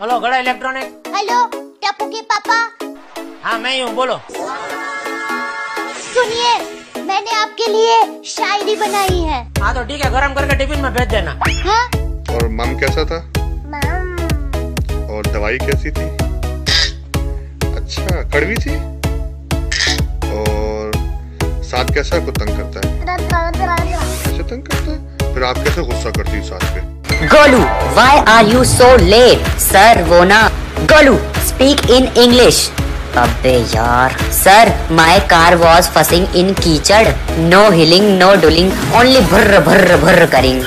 Hello गड़ा electronic hello Tappu के पापा हाँ मैं ही हूँ बोलो सुनिए मैंने आपके लिए शायरी बनाई है। हाँ तो ठीक है गरम करके टिफ़िन में भेज देना हाँ? और मम कैसा था? मम, और दवाई कैसी थी? अच्छा कड़वी थी? और साथ कैसा को तंग करता है? कैसे तंग करता है? फिर आप कैसे गुस्सा करती हो साथ पे? Golu, why are you so late sir वो ना गोलू स्पीक इन इंग्लिश अबे यार सर माय कार वॉज़ फसिंग इन कीचड़. नो हिलिंग नो डुलिंग ओनली भर्र भर्र भर्र करिंग।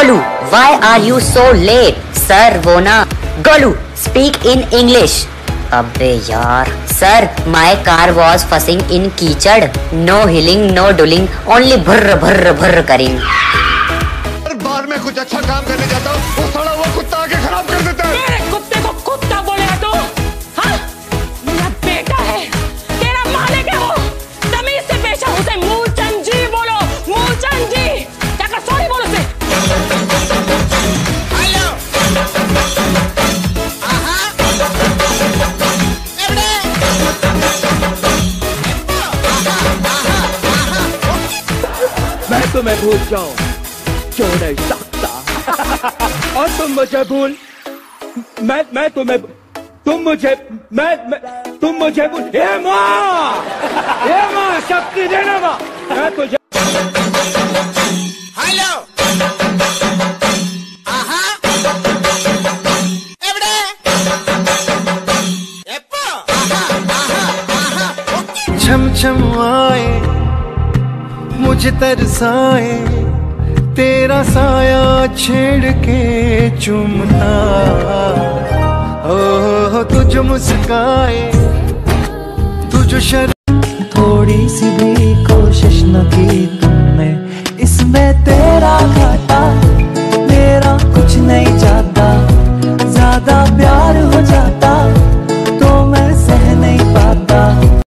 Golu why are you so late? Sir वो ना गोलू स्पीक इन इंग्लिश अबे यार सर माय कार वॉज़ फसिंग इन कीचड़ नो हिलिंग नो डुलिंग ओनली भर्र भर्र भर्र करिंग बार में कुछ अच्छा काम करने जाता मैं भूल जाऊँ। क्यों नहीं सकता? और तुम मुझे भूल मैं मैं तुम्हें तुम मुझे मैं, मैं तुम मुझे भूल। हे माँ! हे माँ शक्ति देना माँ। मैं तुझे छम छम आए। मुझे तरसाए तेरा साया छेड़ के चुमना ओ तुझ मुस्काए, तुझ शर थोड़ी सी भी कोशिश न की